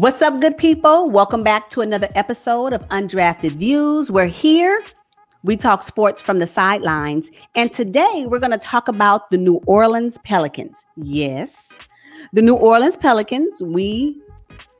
What's up, good people? Welcome back to another episode of Undrafted Views. We're here. We talk sports from the sidelines. And today we're going to talk about the New Orleans Pelicans. Yes, the New Orleans Pelicans. We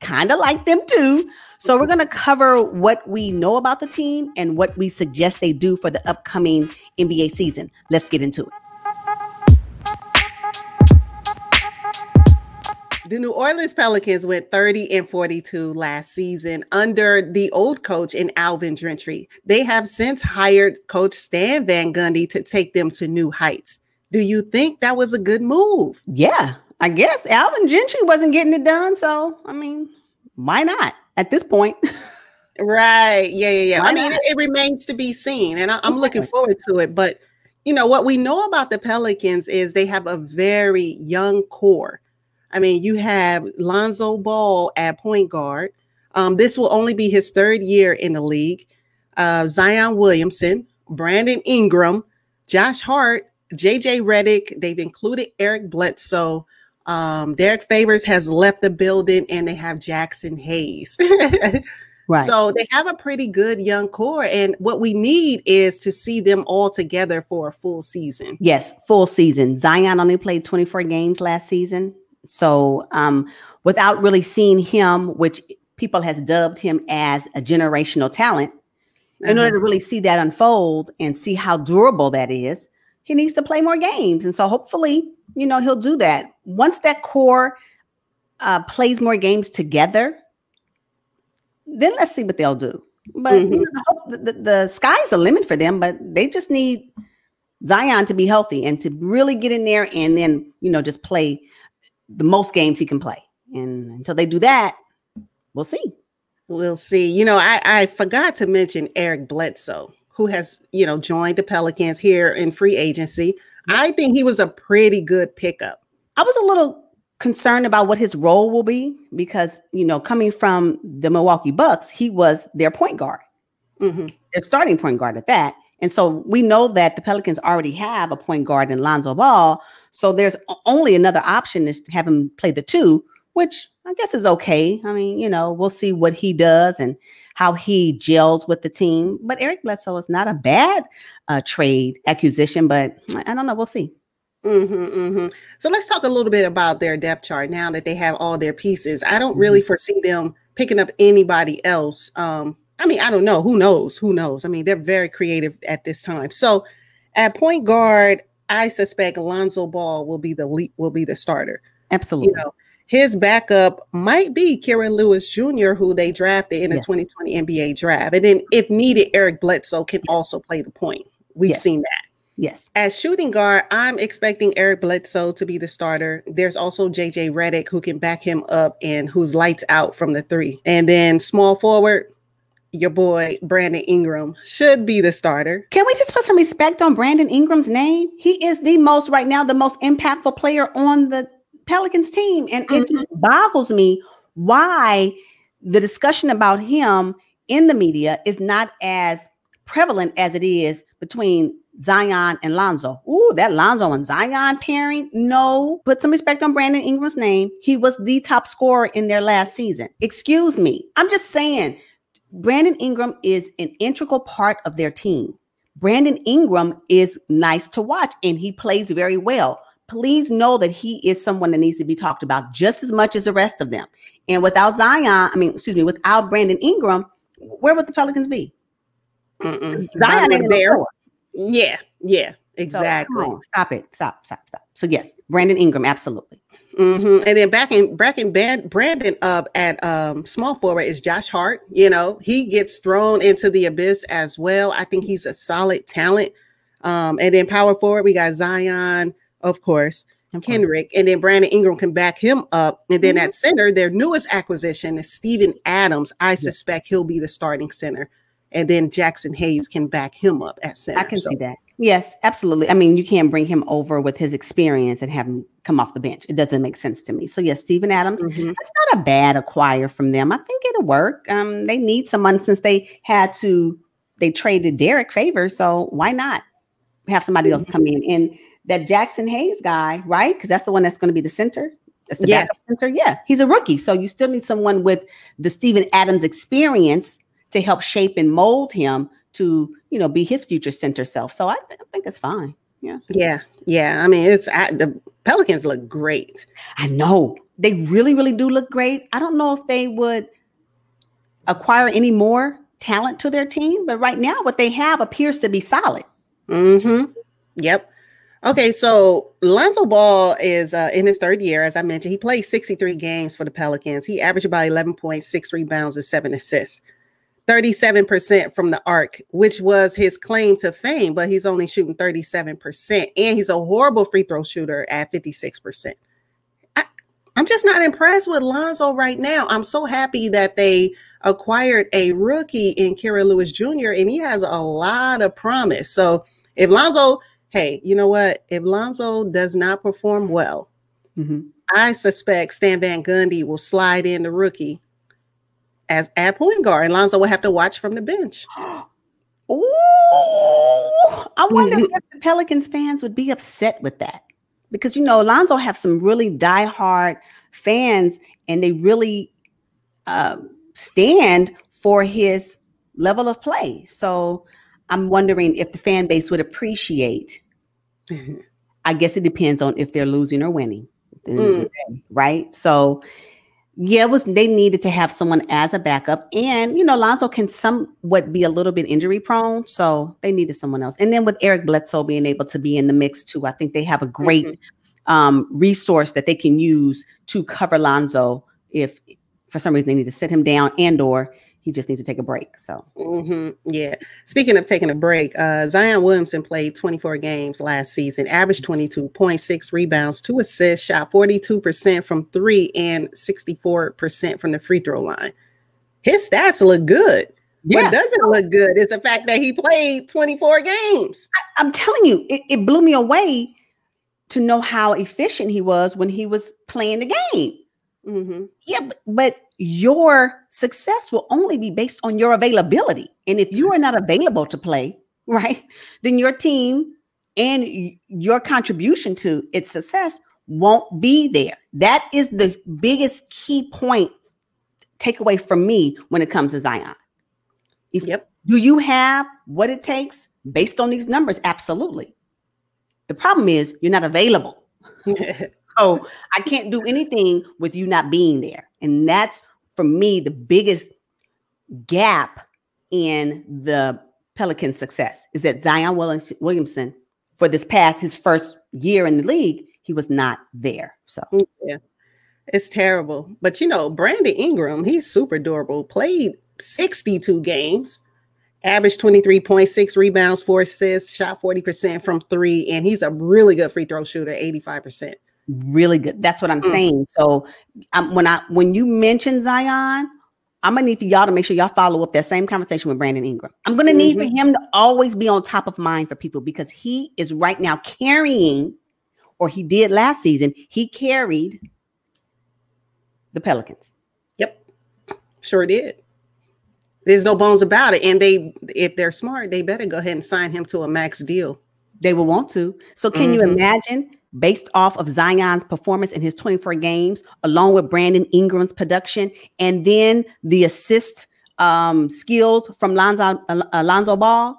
kind of like them too. So we're going to cover what we know about the team and what we suggest they do for the upcoming NBA season. Let's get into it. The New Orleans Pelicans went 30 and 42 last season under the old coach in Alvin Gentry. They have since hired coach Stan Van Gundy to take them to new heights. Do you think that was a good move? Yeah, I guess Alvin Gentry wasn't getting it done. So, I mean, why not at this point? right. Yeah, yeah, yeah. Why I mean, it, it, remains to be seen. And I, I'm looking forward to it. But, you know, what we know about the Pelicans is they have a very young core I mean, you have Lonzo Ball at point guard. Um, this will only be his third year in the league. Uh, Zion Williamson, Brandon Ingram, Josh Hart, JJ Redick. They've included Eric Bledsoe. Um, Derrick Favors has left the building, and they have Jaxson Hayes. right. So they have a pretty good young core, and what we need is to see them all together for a full season. Yes, full season. Zion only played 24 games last season. So, um, without really seeing him, which people has dubbed him as a generational talent, in order to mm-hmm. really see that unfold and see how durable that is, he needs to play more games. And so, hopefully, you know, he'll do that. Once that core uh, plays more games together, then let's see what they'll do. But mm-hmm. you know, the, the, the sky's the limit for them, but they just need Zion to be healthy and to really get in there and then, you know, just play the most games he can play. And until they do that, we'll see. We'll see. You know, I, I forgot to mention Eric Bledsoe, who has, you know, joined the Pelicans here in free agency. I think he was a pretty good pickup. I was a little concerned about what his role will be because, you know, coming from the Milwaukee Bucks, he was their point guard, mm-hmm. their starting point guard at that. And so we know that the Pelicans already have a point guard in Lonzo Ball. So there's only another option is to have him play the two, which I guess is okay. I mean, you know, we'll see what he does and how he gels with the team. But Eric Bledsoe is not a bad uh, trade acquisition, but I don't know. We'll see. Mm-hmm, mm-hmm. So let's talk a little bit about their depth chart now that they have all their pieces. I don't really mm-hmm. foresee them picking up anybody else. Um, I mean, I don't know. Who knows? Who knows? I mean, they're very creative at this time. So at point guard, I suspect Alonzo Ball will be the lead, will be the starter. Absolutely. You know, his backup might be Kira Lewis Jr., who they drafted in the 2020 NBA draft. And then, if needed, Eric Bledsoe can also play the point. We've yes. seen that. Yes. As shooting guard, I'm expecting Eric Bledsoe to be the starter. There's also JJ Redick who can back him up and who's lights out from the three. And then small forward, your boy Brandon Ingram should be the starter. Can we just put some respect on Brandon Ingram's name? He is the most right now the most impactful player on the Pelicans team and mm-hmm. it just mm-hmm. boggles me why the discussion about him in the media is not as prevalent as it is between Zion and Lonzo. Ooh, that Lonzo and Zion pairing. No, put some respect on Brandon Ingram's name. He was the top scorer in their last season. Excuse me. I'm just saying Brandon Ingram is an integral part of their team. Brandon Ingram is nice to watch and he plays very well. Please know that he is someone that needs to be talked about just as much as the rest of them. And without Zion, I mean, excuse me, without Brandon Ingram, where would the Pelicans be? Mm-mm. Zion ain't there. Yeah, yeah, exactly. So, stop it. Stop, stop, stop. So, yes, Brandon Ingram, absolutely. Mm-hmm. And then back in back in Brandon up at um, small forward is Josh Hart. You know, he gets thrown into the abyss as well. I think he's a solid talent. Um, and then power forward, we got Zion, of course, okay. Kendrick, and then Brandon Ingram can back him up. And then mm-hmm. at center, their newest acquisition is Steven Adams. I yes. suspect he'll be the starting center. And then Jaxson Hayes can back him up at center. I can so. see that. Yes, absolutely. I mean, you can't bring him over with his experience and have him come off the bench. It doesn't make sense to me. So yes, Steven Adams, mm-hmm. that's not a bad acquire from them. I think it'll work. Um, they need someone since they had to they traded Derrick Favors, so why not have somebody else come in? And that Jaxson Hayes guy, right? Because that's the one that's going to be the center. That's the yeah. backup center. Yeah, he's a rookie, so you still need someone with the Steven Adams experience to help shape and mold him to you know be his future center self. So I, th- I think it's fine. Yeah. Yeah. Yeah. I mean, it's I, the Pelicans look great. I know they really, really do look great. I don't know if they would acquire any more talent to their team, but right now, what they have appears to be solid. Mm-hmm. Yep. Okay, so Lonzo Ball is uh, in his third year, as I mentioned. He played 63 games for the Pelicans. He averaged about 11.6 rebounds and seven assists. 37% from the arc, which was his claim to fame, but he's only shooting 37%. And he's a horrible free throw shooter at 56%. I, I'm just not impressed with Lonzo right now. I'm so happy that they acquired a rookie in Kira Lewis Jr., and he has a lot of promise. So if Lonzo, hey, you know what? If Lonzo does not perform well, mm-hmm. I suspect Stan Van Gundy will slide in the rookie as at point guard, and Lonzo will have to watch from the bench. Ooh, I wonder mm-hmm. if the Pelicans fans would be upset with that because you know Lonzo have some really diehard fans, and they really uh, stand for his level of play. So I'm wondering if the fan base would appreciate. I guess it depends on if they're losing or winning, mm. right? So yeah, it was they needed to have someone as a backup, and you know, Lonzo can somewhat be a little bit injury prone, so they needed someone else. And then with Eric Bledsoe being able to be in the mix too, I think they have a great mm-hmm. um, resource that they can use to cover Lonzo if for some reason they need to sit him down and or he just needs to take a break. So, mm-hmm. yeah. Speaking of taking a break, uh, Zion Williamson played 24 games last season, averaged 22.6 rebounds, two assists, shot 42% from three, and 64% from the free throw line. His stats look good. Yeah. What doesn't look good is the fact that he played 24 games. I, am telling you, it, it blew me away to know how efficient he was when he was playing the game. Mm-hmm. Yeah, but, but your success will only be based on your availability. And if you are not available to play, right, then your team and your contribution to its success won't be there. That is the biggest key point takeaway from me when it comes to Zion. If, yep. Do you have what it takes based on these numbers? Absolutely. The problem is you're not available. so I can't do anything with you not being there. And that's for me the biggest gap in the Pelican success is that Zion Williamson, for this past his first year in the league, he was not there. So mm, yeah, it's terrible. But you know, Brandon Ingram, he's super durable. Played 62 games, averaged 23.6 rebounds, four assists, shot 40% from three, and he's a really good free throw shooter, 85% really good. That's what I'm mm. saying. So um, when I when you mention Zion, I'm gonna need for y'all to make sure y'all follow up that same conversation with Brandon Ingram. I'm gonna need mm-hmm. for him to always be on top of mind for people because he is right now carrying, or he did last season. He carried the Pelicans. Yep, sure did. There's no bones about it. And they, if they're smart, they better go ahead and sign him to a max deal. They will want to. So can mm-hmm. you imagine based off of Zion's performance in his 24 games, along with Brandon Ingram's production, and then the assist um, skills from Lonzo, Alonzo Ball.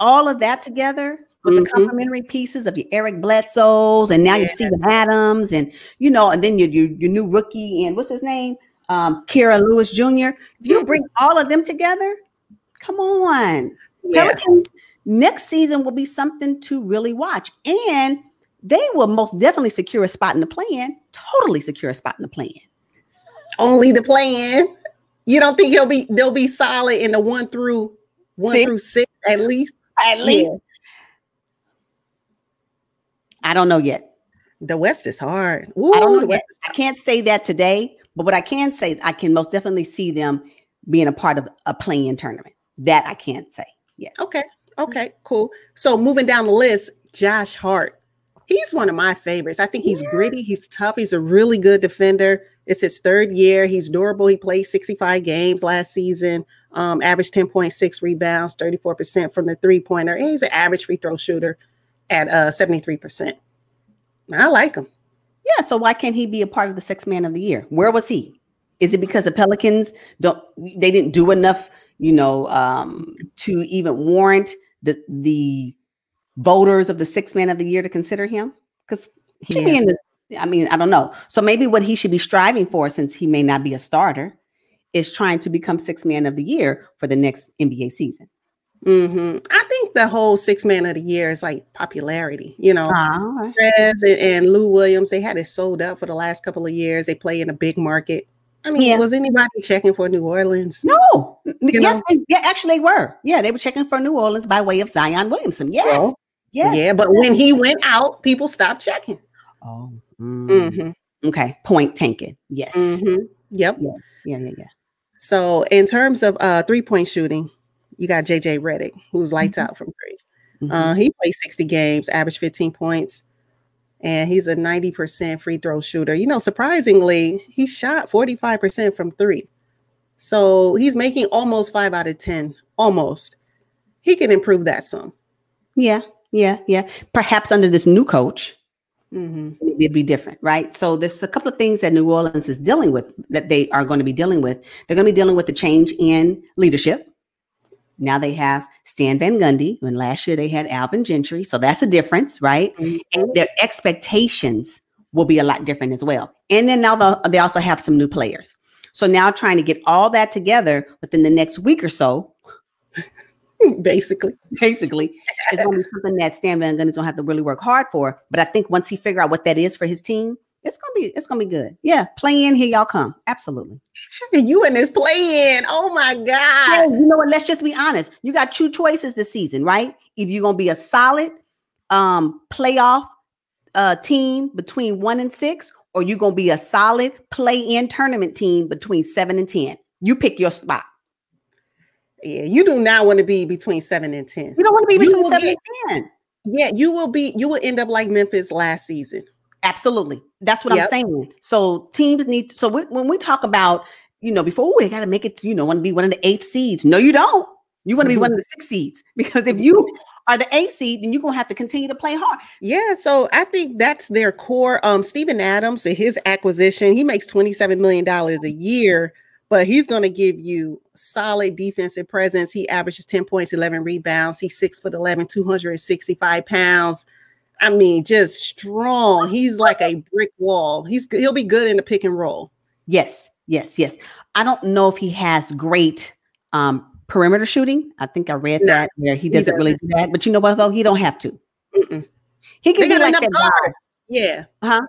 All of that together with mm-hmm. the complementary pieces of your Eric Bledsoes, and now yeah. your Steven Adams, and you know, and then your, your, your new rookie and what's his name, um, Kira Lewis Jr. If you bring all of them together, come on, yeah. Pelican next season will be something to really watch. And they will most definitely secure a spot in the plan. Totally secure a spot in the plan. Only the plan. You don't think he'll be they'll be solid in the one through one six. through six at least? At least. Yeah. I don't know yet. The West is hard. Ooh, I don't know yet. I can't say that today, but what I can say is I can most definitely see them being a part of a play-in tournament. That I can't say. Yes. Okay. Okay. Cool. So moving down the list, Josh Hart he's one of my favorites. I think he's yeah. gritty, he's tough, he's a really good defender. It's his third year. He's durable. He played 65 games last season, um, averaged 10.6 rebounds, 34% from the three pointer. he's an average free throw shooter at uh, 73%. I like him. Yeah. So why can't he be a part of the six man of the year? Where was he? Is it because the Pelicans don't they didn't do enough, you know, um, to even warrant the the voters of the six man of the year to consider him? Because he should yeah. be in the I mean, I don't know. So maybe what he should be striving for, since he may not be a starter, is trying to become six man of the year for the next NBA season. Mm-hmm. I think the whole six man of the year is like popularity. You know, uh, and, and Lou Williams, they had it sold out for the last couple of years. They play in a big market. I mean, yeah. was anybody checking for New Orleans? No. You yes, they, yeah, actually they were. Yeah, they were checking for New Orleans by way of Zion Williamson. Yes. Well, yes. Yeah, but when he went out, people stopped checking. Oh. Mm. Mm-hmm. Okay. Point taken. Yes. Mm-hmm. Yep. Yeah. yeah. Yeah. Yeah. So in terms of uh three point shooting, you got JJ Redick, who's lights mm-hmm. out from 3 uh, mm-hmm. he played 60 games, averaged 15 points, and he's a 90% free throw shooter. You know, surprisingly, he shot 45% from three. So he's making almost five out of 10, almost. He can improve that some. Yeah, yeah, yeah. Perhaps under this new coach, mm-hmm. it'd be different, right? So there's a couple of things that New Orleans is dealing with that they are going to be dealing with. They're going to be dealing with the change in leadership. Now they have Stan Van Gundy. When last year they had Alvin Gentry. So that's a difference, right? Mm-hmm. And their expectations will be a lot different as well. And then now the, they also have some new players. So now trying to get all that together within the next week or so. basically. Basically. It's going to be something that Stan Van Gundy's going to have to really work hard for. But I think once he figure out what that is for his team, it's gonna be it's gonna be good. Yeah, play in here, y'all come. Absolutely. you in this play in. Oh my god. You know what? Let's just be honest. You got two choices this season, right? Either you're gonna be a solid um playoff uh team between one and six, or you're gonna be a solid play-in tournament team between seven and ten. You pick your spot. Yeah, you do not want to be between seven and ten. You don't want to be between seven get, and ten. Yeah, you will be. You will end up like Memphis last season. Absolutely. That's what yep. I'm saying. So teams need, so we, when we talk about, you know, before they got to make it, you know, want to be one of the eight seeds. No, you don't. You want to mm-hmm. be one of the six seeds because if you are the eight seed, then you're gonna have to continue to play hard. Yeah, so I think that's their core. Um, Steven Adams, his acquisition, he makes twenty-seven million dollars a year, but he's gonna give you solid defensive presence. He averages 10 points, 11 rebounds. He's six foot 11, 265 pounds. I mean, just strong. He's like a brick wall. He's he'll be good in the pick and roll. Yes, yes, yes. I don't know if he has great um perimeter shooting. I think I read no, that where he doesn't, he really do that. But you know what though? He don't have to. Mm-mm. He can do like enough guards. Yeah. Huh?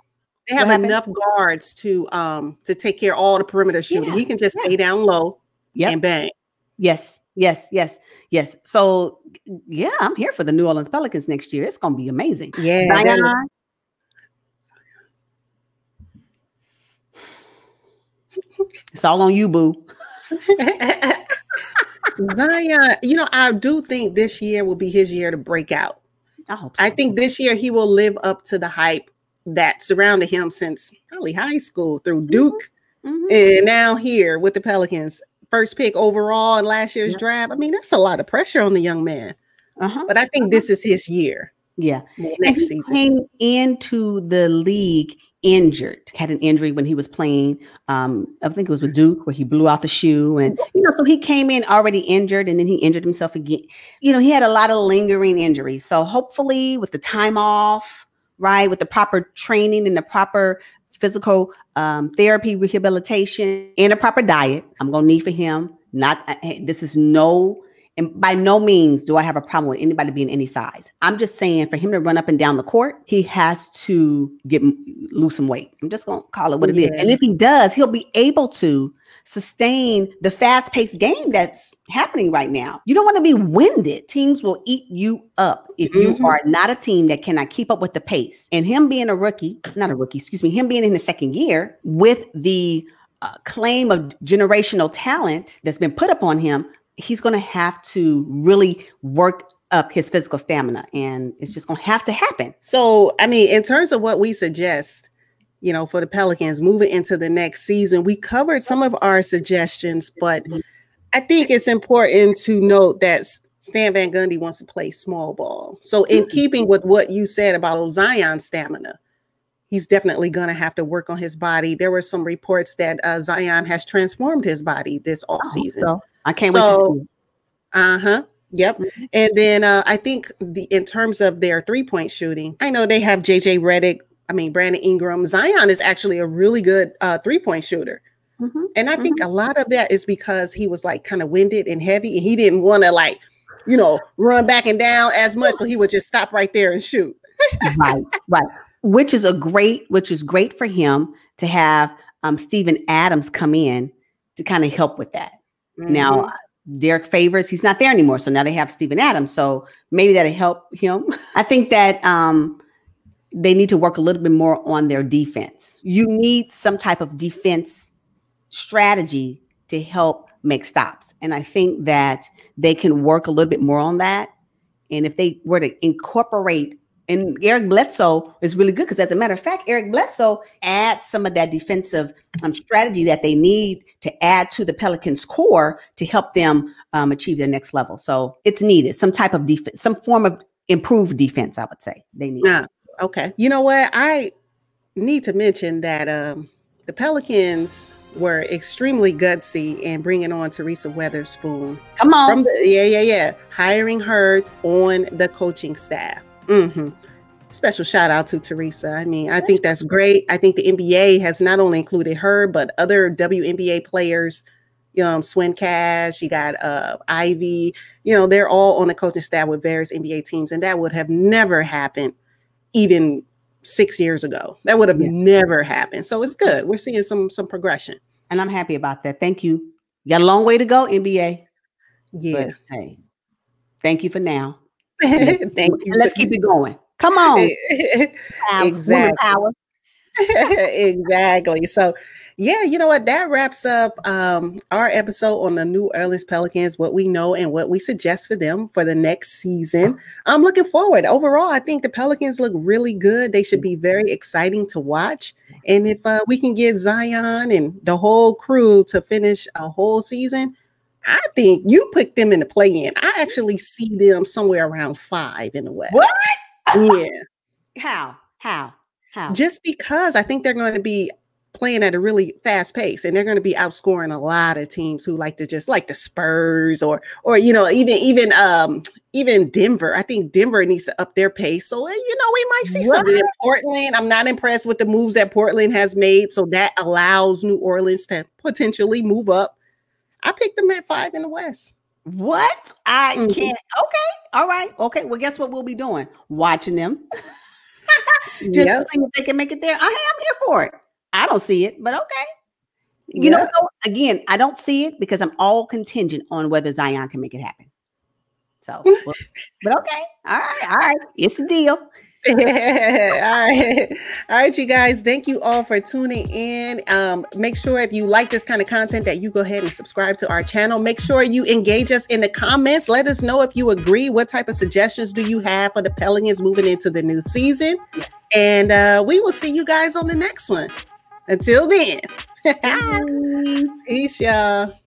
They have enough guards to um to take care of all the perimeter shooting. Yeah. He can just yeah. stay down low yep. and bang. Yes, yes, yes, yes. So yeah, I'm here for the New Orleans Pelicans next year. It's gonna be amazing. Yeah. Zion. It's all on you, boo. Zion, you know, I do think this year will be his year to break out. I hope so. I think this year he will live up to the hype that surrounded him since probably high school through Duke mm-hmm. mm-hmm. and now here with the Pelicans first pick overall in last year's yeah. draft. I mean, there's a lot of pressure on the young man. Uh-huh. But I think uh-huh. this is his year. Yeah. Next season. Came into the league injured, had an injury when he was playing. Um, I think it was with Duke where he blew out the shoe. And, you know, so he came in already injured and then he injured himself again. You know, he had a lot of lingering injuries. So hopefully with the time off, right, with the proper training and the proper physical um, therapy, rehabilitation, and a proper diet. I'm gonna need for him. Not uh, this is no, and by no means do I have a problem with anybody being any size. I'm just saying for him to run up and down the court, he has to get lose some weight. I'm just gonna call it what it yeah. is. And if he does, he'll be able to sustain the fast paced game that's happening right now. You don't want to be winded. Teams will eat you up if mm-hmm. you are not a team that cannot keep up with the pace. And him being a rookie, not a rookie, excuse me, him being in the second year with the uh, claim of generational talent that's been put upon him, he's going to have to really work up his physical stamina and it's just going to have to happen. So, I mean, in terms of what we suggest, you know, for the Pelicans moving into the next season. We covered some of our suggestions, but mm-hmm. I think it's important to note that Stan Van Gundy wants to play small ball. So, in mm-hmm. keeping with what you said about Zion's stamina, he's definitely going to have to work on his body. There were some reports that uh, Zion has transformed his body this off season. So I can't so, wait to see. Uh huh. Yep. Mm-hmm. And then uh, I think the in terms of their three point shooting, I know they have JJ Redick. I mean Brandon Ingram. Zion is actually a really good uh, three point shooter. Mm-hmm. And I think mm-hmm. a lot of that is because he was like kind of winded and heavy, and he didn't want to like, you know, run back and down as much. So he would just stop right there and shoot. right, right. Which is a great, which is great for him to have um Steven Adams come in to kind of help with that. Mm-hmm. Now, Derrick Favors, he's not there anymore. So now they have Steven Adams. So maybe that'll help him. I think that um they need to work a little bit more on their defense. You need some type of defense strategy to help make stops. And I think that they can work a little bit more on that. And if they were to incorporate, and Eric Bledsoe is really good because, as a matter of fact, Eric Bledsoe adds some of that defensive um, strategy that they need to add to the Pelicans' core to help them um, achieve their next level. So it's needed some type of defense, some form of improved defense. I would say they need. Yeah. Okay. You know what? I need to mention that um, the Pelicans were extremely gutsy in bringing on Teresa Weatherspoon. Come on. The, yeah, yeah, yeah. Hiring her on the coaching staff. Mm-hmm. Special shout out to Teresa. I mean, I think that's great. I think the NBA has not only included her, but other WNBA players. You know, Swin Cash, you got uh, Ivy, you know, they're all on the coaching staff with various NBA teams, and that would have never happened even six years ago. That would have yeah. never happened. So it's good. We're seeing some some progression. And I'm happy about that. Thank you. You got a long way to go, NBA. Yeah. But, hey, thank you for now. thank you. Let's keep it going. Come on. exactly. Power. Exactly. So yeah, you know what? That wraps up um, our episode on the New Orleans Pelicans, what we know and what we suggest for them for the next season. I'm looking forward. Overall, I think the Pelicans look really good. They should be very exciting to watch. And if uh, we can get Zion and the whole crew to finish a whole season, I think you put them in the play in. I actually see them somewhere around five in the West. What? Yeah. How? How? How? Just because I think they're going to be playing at a really fast pace and they're going to be outscoring a lot of teams who like to just like the Spurs or or you know even even um even Denver. I think Denver needs to up their pace. So eh, you know we might see something in Portland. I'm not impressed with the moves that Portland has made, so that allows New Orleans to potentially move up. I picked them at 5 in the West. What? I mm-hmm. can't. Okay. All right. Okay. Well, guess what we'll be doing? Watching them. Just yep. to see if they can make it there. I am here for it. I don't see it, but okay. You yeah. know, again, I don't see it because I'm all contingent on whether Zion can make it happen. So, but okay, all right, all right, it's a deal. all right. All right, you guys. Thank you all for tuning in. Um, make sure if you like this kind of content that you go ahead and subscribe to our channel. Make sure you engage us in the comments. Let us know if you agree. What type of suggestions do you have for the Pelicans moving into the new season? Yes. And uh, we will see you guys on the next one. Until then, peace, y'all.